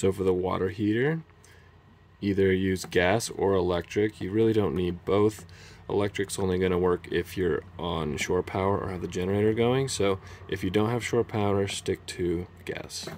So for the water heater, either use gas or electric. You really don't need both. Electric's only going to work if you're on shore power or have the generator going. So if you don't have shore power, stick to gas.